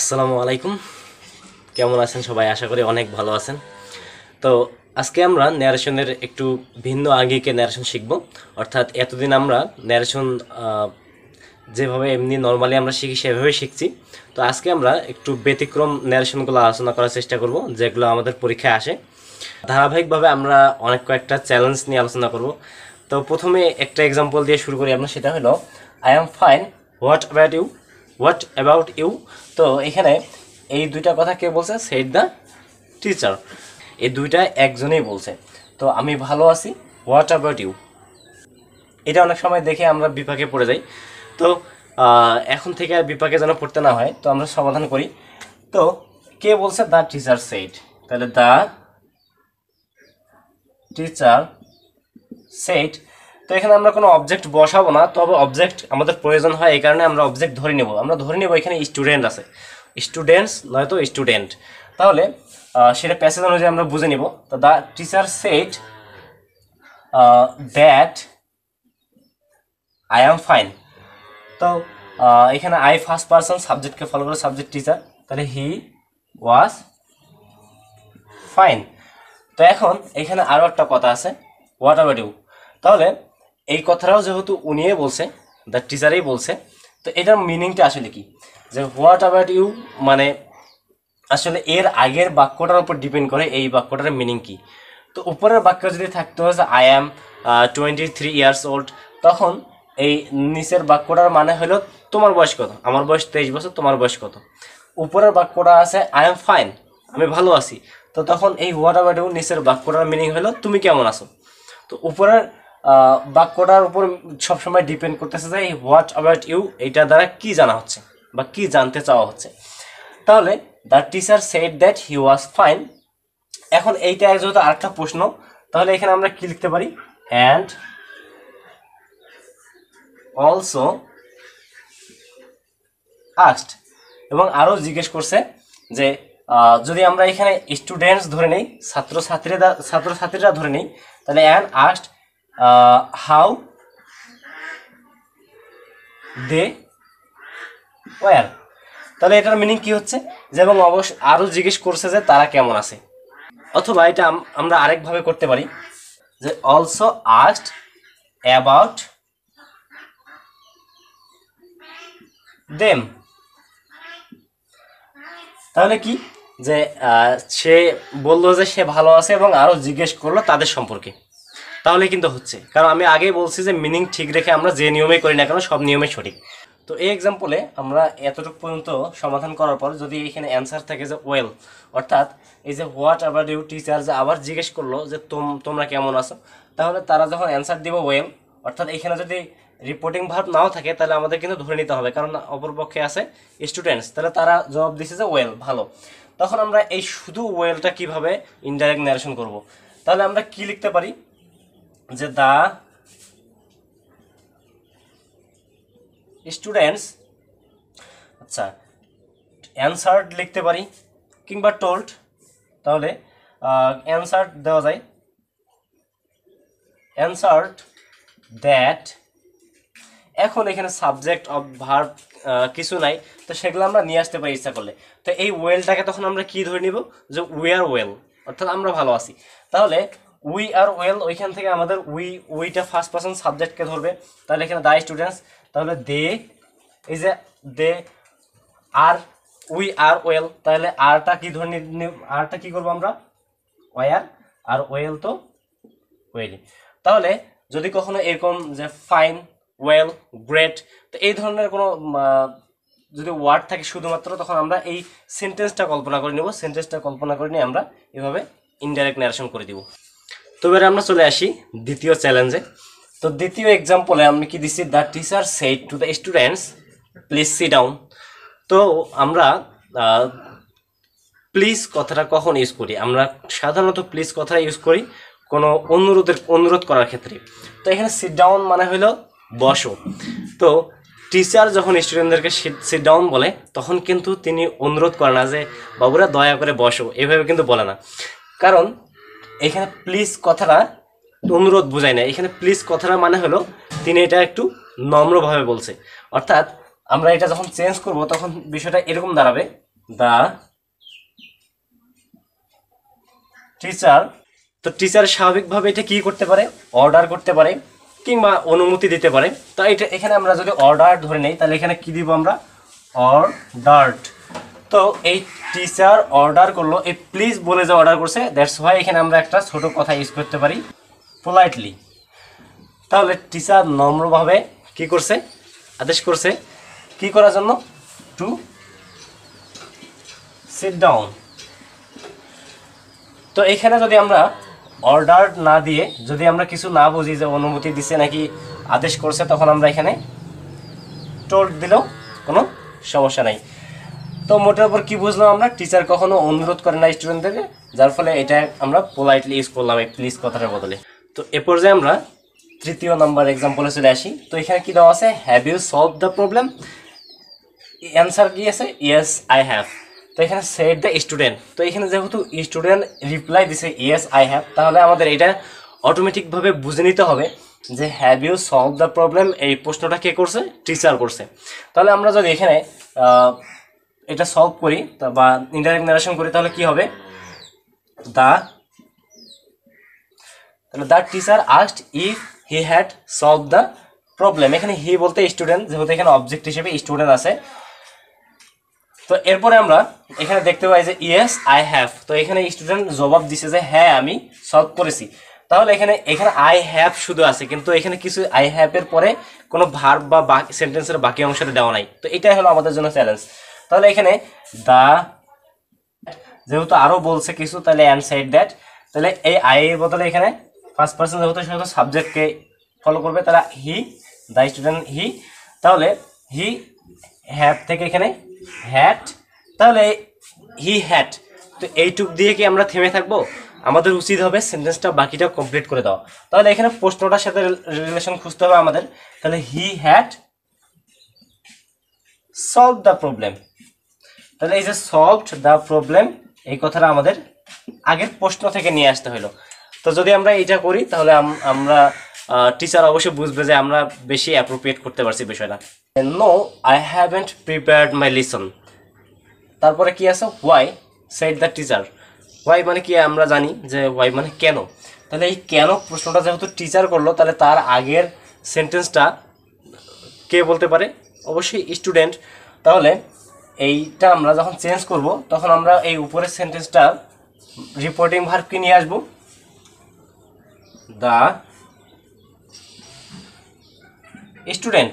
আসসালামু আলাইকুম। কেমন আছেন সবাই? আশা করি অনেক ভালো আছেন। তো আজকে আমরা ন্যারেশনের একটু ভিন্ন আঙ্গিকে ন্যারেশন শিখব। অর্থাৎ এতদিন আমরা ন্যারেশন যেভাবে এমনি নর্মালি আমরা শিখি সেভাবে শিখছি। তো আজকে আমরা একটু ব্যতিক্রম ন্যারেশনগুলো আলোচনা করার চেষ্টা করব, যেগুলো আমাদের পরীক্ষায় আসে। ধারাবাহিকভাবে আমরা অনেক কয়েকটা চ্যালেঞ্জ নিয়ে আলোচনা করব। তো প্রথমে একটা এক্সাম্পল দিয়ে শুরু করি আমরা, সেটা হলো I am fine what about you what about you তো এখানে এই দুইটা কথা কে বলছে? সেট দ্য টিচার এই দুইটা একজনেই বলছে। তো আমি ভালো আছি। হোয়াট অ্যাবাউট ইউ এটা অনেক সময় দেখে আমরা বিপাকে পড়ে যাই। তো এখন থেকে আর বিপাকে যেন পড়তে না হয়, তো আমরা সমাধান করি। তো, কে বলছে? দ্য টিচার সেট তাহলে দ্য টিচার সেট তো এখানে আমরা কোনো অবজেক্ট বসাবো না, তবে অবজেক্ট আমাদের প্রয়োজন হয় এই কারণে আমরা অবজেক্ট ধরে নেব। আমরা ধরে নেব এখানে স্টুডেন্ট আছে। স্টুডেন্টস নয়তো স্টুডেন্ট তাহলে সেটা প্যাসেজ অনুযায়ী আমরা বুঝে নিব। তো the teacher said that I am fine তো এখানে আই ফার্স্ট পার্সন সাবজেক্টকে ফলো করে সাবজেক্ট টিচার তাহলে হি ওয়াজ ফাইন তো এখন এখানে আরও একটা কথা আছে। হোয়াট অ্যাবাউট ইউ তাহলে এই কথাটাও যেহেতু উনিয়ে বলছে দ্য টিচারেই বলছে, তো এটার মিনিংটা আসলে কি? যে হোয়াট অ্যাবাউট ইউ মানে আসলে এর আগের বাক্যটার উপর ডিপেন্ড করে এই বাক্যটার মিনিং কি? তো উপরের বাক্য যদি থাকতো যে I am twenty three years old তখন এই নিচের বাক্যটার মানে হলো তোমার বয়স কত? আমার বয়স তেইশ বছর, তোমার বয়স কত? উপরের বাক্যটা আছে আই এম ফাইন আমি ভালো আছি। তো তখন এই হোয়াট অ্যাবাউট ইউ নিচের বাক্যটার মিনিং হলো, তুমি কেমন আছো? তো উপরের বাক্যটার উপর সবসময় ডিপেন্ড করতেছে যে, এই হোয়াট অ্যাবাউট ইউ এইটা দ্বারা কি জানা হচ্ছে বা কি জানতে চাওয়া হচ্ছে। তাহলে the teacher said that he was fine এখন এইটা যেহেতু আরেকটা প্রশ্ন, তাহলে এখানে আমরা কি লিখতে পারি? অ্যান্ড অলসো আস্ট এবং আরও জিজ্ঞেস করছে যে যদি আমরা এখানে স্টুডেন্টস ধরে নিই, ছাত্রছাত্রীরা ছাত্রছাত্রীরা ধরে নিই, তাহলে and asked how they were তাহলে এটার মিনিং কি হচ্ছে? যে এবং অবশ্য আরও জিজ্ঞেস করছে যে তারা কেমন আছে। অথবা এটা আমরা আরেকভাবে করতে পারি। যে অলসো আস্ট অ্যাবাউট দেম তাহলে কি? যে সে বলল যে সে ভালো আছে এবং আরও জিজ্ঞেস করল তাদের সম্পর্কে। তাহলে কিন্তু হচ্ছে। কারণ আমি আগেই বলছি যে মিনিং ঠিক রেখে আমরা যে নিয়মে করি না কেন সব নিয়মে সঠিক। তো এই এক্সাম্পলে আমরা এতটুকু পর্যন্ত সমাধান করার পর যদি এখানে অ্যান্সার থাকে যে ওয়েল অর্থাৎ এই যে হোয়াট আবার ইউ টিচার যে আবার জিজ্ঞেস করল যে তোম, তোমরা কেমন আছো? তাহলে তারা যখন অ্যান্সার দিব ওয়েল অর্থাৎ এখানে যদি রিপোর্টিং ভাব নাও থাকে, তাহলে আমাদের কিন্তু ধরে নিতে হবে। কারণ অপরপক্ষে আছে স্টুডেন্টস তাহলে তারা জবাব দিছে যে ওয়েল ভালো। তখন আমরা এই শুধু ওয়েলটা কীভাবে ইনডাইরেক্ট ন্যারেশন করব? তাহলে আমরা কি লিখতে পারি? যে দা স্টুডেন্টস আচ্ছা অ্যান্সার্ড লিখতে পারি, কিংবা টোল্ড তাহলে অ্যান্সার দেওয়া যায়। অ্যান্সার্ড দ্যাট এখন এখানে সাবজেক্ট অফ ভার্ব কিছু নাই, তো সেগুলো আমরা নিয়ে আসতে পারি ইচ্ছা করলে। তো এই ওয়েলটাকে তখন আমরা কি ধরে নিব? যে উই আর ওয়েল অর্থাৎ আমরা ভালো আছি। তাহলে উই আর ওয়েল ওইখান থেকে আমাদের উই উইটা ফার্স্ট পার্সন সাবজেক্টকে ধরবে। তাহলে এখানে দাই স্টুডেন্টস তাহলে দে এই যে দে আর উই আর ওয়েল তাহলে আরটা কি ধরে আরটা কি করব আমরা? ওয়ার আর ওয়েল তো ওয়েল তাহলে যদি কখনো এরকম যে ফাইন ওয়েল গ্রেট তো এই ধরনের কোনো যদি ওয়ার্ড থাকে শুধুমাত্র, তখন আমরা এই সেন্টেন্সটা কল্পনা করে নেব। সেন্টেন্সটা কল্পনা করে নিয়ে আমরা এভাবে ইনডাইরেক্ট ন্যারেশন করে দিব। তো এবারে আমরা চলে আসি দ্বিতীয় চ্যালেঞ্জে তো দ্বিতীয় এক্সাম্পলে আমি কি দিচ্ছি the teacher said to the students please sit down তো আমরা প্লিজ কথাটা কখন ইউজ করি? আমরা সাধারণত প্লিজ কথাটা ইউজ করি কোনো অনুরোধের, অনুরোধ করার ক্ষেত্রে। তো এখানে সিট ডাউন মানে হলো বসো। তো টিচার যখন স্টুডেন্টদেরকে সিট ডাউন বলে, তখন কিন্তু তিনি অনুরোধ করে না যে, বাবুরা দয়া করে বসো। এভাবে কিন্তু বলে না। কারণ এখানে প্লিজ কথাটা অনুরোধ বোঝায় না এখানে প্লিজ কথাটা মানে হলো, তিনি এটা একটু নম্রভাবে বলছে। অর্থাৎ আমরা এটা যখন চেঞ্জ করব, তখন বিষয়টা এরকম দাঁড়াবে। দা টিচার তো টিচার স্বাভাবিকভাবে এটা কি করতে পারে? অর্ডার করতে পারে, কিংবা অনুমতি দিতে পারে। তো এটা এখানে আমরা যদি অর্ডার ধরে নেই, তাহলে এখানে কি দিব আমরা? অর্ডার্ড তো এই টিচার অর্ডার করল। এই প্লিজ বলে যে অর্ডার করছে দ্যাটস হোয়াই এখানে আমরা একটা ছোট কথা ইউজ করতে পারি। পোলাইটলি তাহলে টিচার নম্রভাবে কি করছে? আদেশ করছে কি করার জন্য? টু সিট ডাউন তো এখানে যদি আমরা অর্ডার না দিয়ে, যদি আমরা কিছু না বুঝি যে অনুমতি দিছে নাকি আদেশ করছে, তখন আমরা এখানে টোল্ড দিলেও কোনো সমস্যা নাই। তো মোটের উপর কি বুঝলাম আমরা? টিচার কখনো অনুরোধ করে না স্টুডেন্টদেরকে যার ফলে এটা আমরা পোলাইটলি ইউজ করলাম এই প্লিজ কথাটার বদলে। তো এ পর্যায়ে আমরা তৃতীয় নাম্বার এক্সাম্পলে চলে আসি। তো এখানে কি দেওয়া আছে? Have you solve the problem answer কি আছে? ইয়েস আই হ্যাভ তো এখানে সেট দ্য স্টুডেন্ট তো এখানে যেহেতু স্টুডেন্ট রিপ্লাই দিছে ইয়েস আই হ্যাভ তাহলে আমাদের এটা অটোমেটিকভাবে বুঝে নিতে হবে যে have you solve the problem এই প্রশ্নটা কে করছে? টিচার করছে। তাহলে আমরা যদি এখানে এটা সলভ করি বা ইনডাইরেক্ট নারেশন করি, তাহলে কি হবে? দা, তাহলে the teacher asked if he had solve the problem এখানে হি বলতে স্টুডেন্ট যেহেতু এখানে অবজেক্ট হিসেবে স্টুডেন্ট আছে। তো এরপরে আমরা এখানে দেখতে পাই যে ইয়েস আই হ্যাভ তো এখানে স্টুডেন্ট জবাব দিছে যে হ্যাঁ আমি সলভ করেছি। তাহলে এখানে এখানে আই হ্যাভ শুধু আছে, কিন্তু এখানে কিছু আই হ্যাভ এর পরে কোনো ভার্ব বা সেন্টেন্সের বাকি অংশটা দেওয়া নাই। তো এটাই হলো আমাদের জন্য চ্যালেঞ্জ তাহলে এখানে দা, যেহেতু আরও বলছে কিছু, তাহলে অ্যান্ড সাইড দ্যাট তাহলে এই আই এর বদলে এখানে ফার্স্ট পার্সন যেহেতু সেহেতু সাবজেক্টকে ফলো করবে, তাহলে হি দ্য স্টুডেন্ট হি তাহলে হি হ্যাট থেকে এখানে হ্যাট তাহলে হি হ্যাট তো এইটুক দিয়ে কি আমরা থেমে থাকব? আমাদের উচিত হবে সেন্টেন্সটা বাকিটা কমপ্লিট করে দেওয়া। তাহলে এখানে প্রশ্নটার সাথে রিলেশন খুঁজতে হবে আমাদের। তাহলে he had solve the problem তাহলে এই যে সলভড দ্য প্রবলেম এই কথাটা আমাদের আগের প্রশ্ন থেকে নিয়ে আসতে হলো তো যদি আমরা এটা করি, তাহলে আমরা টিচার অবশ্যই বুঝবে যে আমরা বেশি অ্যাপ্রোপ্রিয়েট করতে পারছি বিষয়টা। No I haven't prepared my lesson তারপরে কি আছে? Why said the teacher why মানে কি আমরা জানি যে হোয়াই মানে কেন? তাহলে এই কেন প্রশ্নটা যেহেতু টিচার করল, তাহলে তার আগের সেন্টেন্সটা কে বলতে পারে? অবশ্যই স্টুডেন্ট তাহলে এইটা আমরা যখন চেঞ্জ করব, তখন আমরা এই উপরের সেন্টেন্সটা রিপোর্টিং ভার্বকে নিয়ে আসব? দা স্টুডেন্ট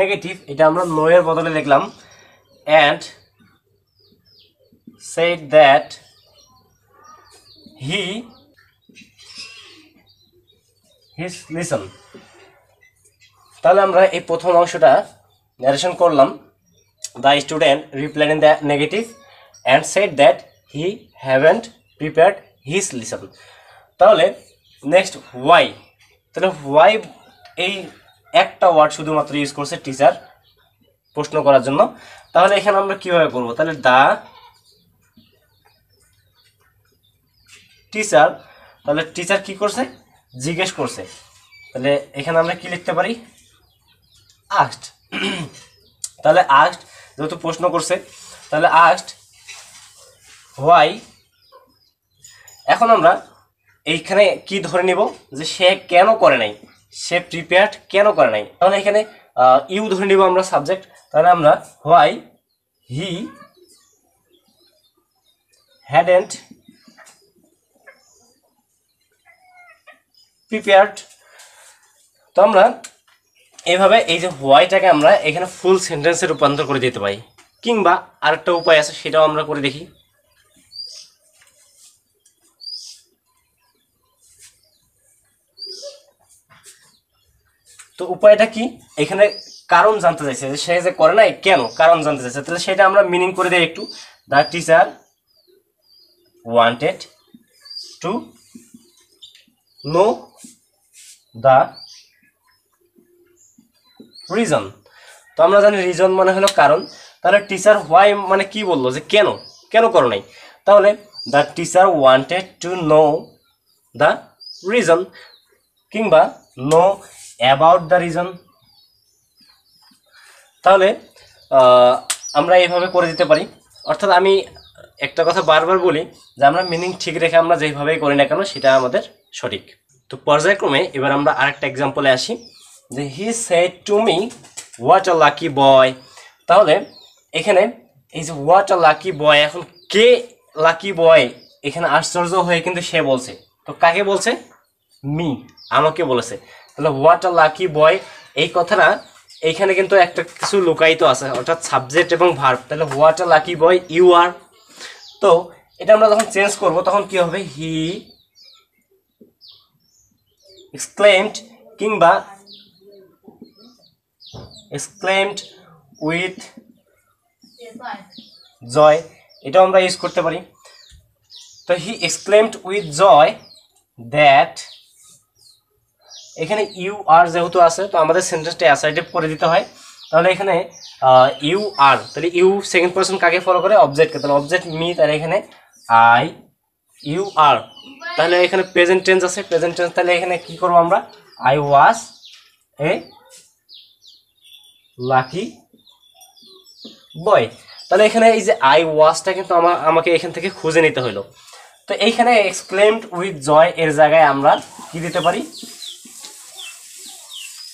নেগেটিভ এটা আমরা নো এর বদলে লিখলাম and said that he, his listen. তাহলে আমরা এই প্রথম অংশটা ন্যারেশন করলাম। The student replied in the negative and said that he haven't prepared his lesson তাহলে নেক্সট হোয়াই তাহলে হোয়াই এই একটা ওয়ার্ড শুধুমাত্র ইউজ করছে টিচার প্রশ্ন করার জন্য। তাহলে এখানে আমরা কীভাবে করব? তাহলে দা টিচার তাহলে টিচার কি করছে? জিজ্ঞেস করছে। তাহলে এখানে আমরা কি লিখতে পারি? আস্ট তাহলে আস্ট যেহেতু প্রশ্ন করছে, তাহলে আস্ট হোয়াই এখন আমরা এইখানে কি ধরে নিব যে সে কেন করে নাই? সে প্রিপেয়ার্ড কেন করে নাই? তাহলে এখানে ইউ ধরে নিব আমরা সাবজেক্ট তাহলে আমরা হোয়াই হি হ্যাডেন্ট প্রিপেয়ার্ড তো আমরা এইভাবে এই যে হোয়াইটাকে আমরা এখানে ফুল সেন্টেন্সে রূপান্তর করে দিতে পারি। কিংবা আরেকটা উপায় আছে, সেটাও আমরা করে দেখি। তো উপায়টা কি? এখানে কারণ জানতে চাইছে, যে সে যে করে নাই, কেন কারণ জানতে চাইছে? তাহলে সেটা আমরা মিনিং করে দিই একটু। The teacher wanted to know the reason তো আমরা জানি রিজন মানে হলো কারণ। তাহলে টিচার হোয়াই মানে কি বলল? যে কেন? কেন করো নাই? তাহলে the teacher wanted to know the reason কিংবা নো অ্যাবাউট দ্য রিজন তাহলে আমরা এইভাবে করে দিতে পারি। অর্থাৎ আমি একটা কথা বারবার বলি যে আমরা মিনিং ঠিক রেখে আমরা যেভাবেই করি না কেন, সেটা আমাদের সঠিক। তো পর্যায়ক্রমে এবার আমরা আরেকটা এক্সাম্পলে আসি। যে he said to me what a lucky boy তাহলে এখানে এই যে হোয়াট আ লাকি বয় এখন কে লাকি বয় এখানে আশ্চর্য হয়ে কিন্তু সে বলছে। তো কাকে বলছে? মি, আমাকে বলেছে। তাহলে হোয়াট আ লাকি বয় এই কথাটা এইখানে কিন্তু একটা কিছু লুকায়িত আছে, অর্থাৎ সাবজেক্ট এবং ভার্ব তাহলে what a lucky boy you are তো এটা আমরা যখন চেঞ্জ করব, তখন কি হবে? হি এক্সক্লেমড কিংবা এক্সক্লেমড উইথ জয় এটাও আমরা ইউজ করতে পারি। তো he exclaimed with joy that এখানে ইউ আর যেহেতু আছে, তো আমাদের সেন্টেন্সটা অ্যাসাইটিভ করে দিতে হয়। তাহলে এখানে ইউ আর তাহলে ইউ সেকেন্ড পার্সন কাকে ফলো করে? অবজেক্টকে তাহলে অবজেক্ট মি তাহলে এখানে আই ইউ আর তাহলে এখানে প্রেজেন্ট টেন্স আছে। প্রেজেন্ট টেন্স তাহলে এখানে কি করব আমরা? I was a lucky boy তাহলে এখানে এই যে আই ওয়াজটা কিন্তু আমার আমাকে এখান থেকে খুঁজে নিতে হলো তো এইখানে এক্সক্লেমড উইথ জয় এর জায়গায় আমরা কি দিতে পারি?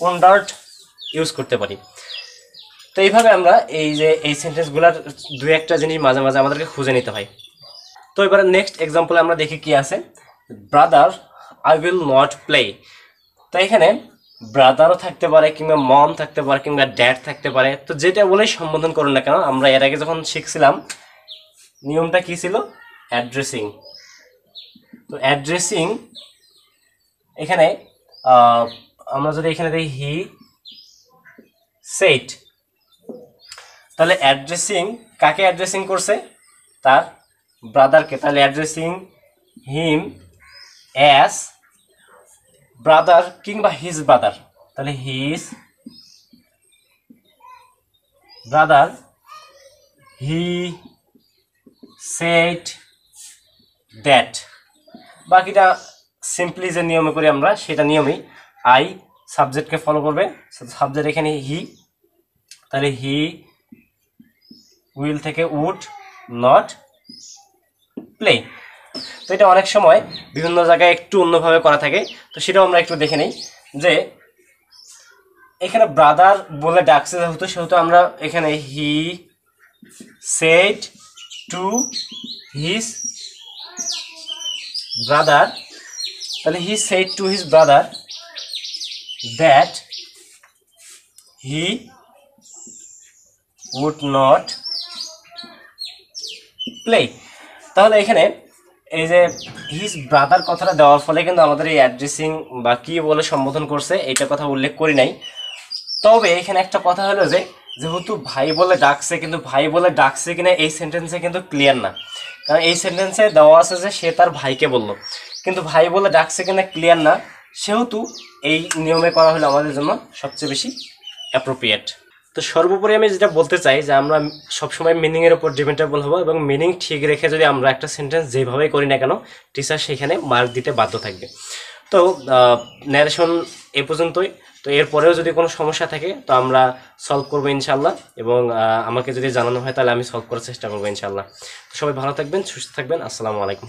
ওয়ান্ডার্ড ইউজ করতে পারি। তো এইভাবে আমরা এই যে এই সেন্টেন্সগুলোর দু একটা জিনিস মাঝে মাঝে আমাদেরকে খুঁজে নিতে হয়। তো এবার নেক্সট এক্সাম্পলে আমরা দেখি কি আছে। Brother I will not play তো এখানে ব্রাদারও থাকতে পারে কিংবা মম থাকতে পারে কিংবা ড্যাড থাকতে পারে। তো যেটা বলেই সম্বোধন করুন না কেন, আমরা এর আগে যখন শিখছিলাম, নিয়মটা কি ছিল? অ্যাড্রেসিং তো অ্যাড্রেসিং এখানে আমরা যদি এখানে দেখি হি সেট তাহলে অ্যাড্রেসিং কাকে অ্যাড্রেসিং করছে? তার ব্রাদারকে তাহলে অ্যাড্রেসিং হিম অ্যাস ব্রাদার কিংবা হিজ ব্রাদার তাহলে his brother he said that বাকিটা সিম্পলি যে নিয়মে করি আমরা, সেটা নিয়মেই আই সাবজেক্টকে ফলো করবে। সাবজেক্ট এখানে হি তাহলে হি উইল থেকে উড নট প্লে তো এটা অনেক সময় বিভিন্ন জায়গায় একটু অন্যভাবে করা থাকে। তো সেটাও আমরা একটু দেখে নিই যে এখানে ব্রাদার বলে ডাকছে যেহেতু, সেহেতু আমরা এখানে he said to his brother তাহলে he said to his brother that he would not play তাহলে এখানে এই যে হিজ ব্রাদার কথাটা দেওয়ার ফলে কিন্তু আমাদের এই অ্যাড্রেসিং বা কী বলে সম্বোধন করছে এটা কথা উল্লেখ করি নাই। তবে এখানে একটা কথা হলো যে, যেহেতু ভাই বলে ডাকছে, কিন্তু ভাই বলে ডাকছে কিনা এই সেন্টেন্সে কিন্তু ক্লিয়ার না। কারণ এই সেন্টেন্সে দেওয়া আছে যে, সে তার ভাইকে বলল। কিন্তু ভাই বলে ডাকছে কিনা ক্লিয়ার না, সেহেতু এই নিয়মে করা হলো আমাদের জন্য সবচেয়ে বেশি অ্যাপ্রোপ্রিয়েট তো সর্বোপরি আমি যেটা বলতে চাই যে আমরা সবসময় মিনিংয়ের উপর ডিপেন্ডেবল হব এবং মিনিং ঠিক রেখে যদি আমরা একটা সেন্টেন্স যেভাবেই করি না কেন টিচার সেখানে মার্ক দিতে বাধ্য থাকবে। তো ন্যারেশন এ পর্যন্তই। তো এরপরেও যদি কোনো সমস্যা থাকে, তো আমরা সলভ করব ইনশাল্লাহ এবং আমাকে যদি জানানো হয় তাহলে আমি সলভ করার চেষ্টা করব ইনশাল্লাহ সবাই ভালো থাকবেন, সুস্থ থাকবেন। আসসালামু আলাইকুম।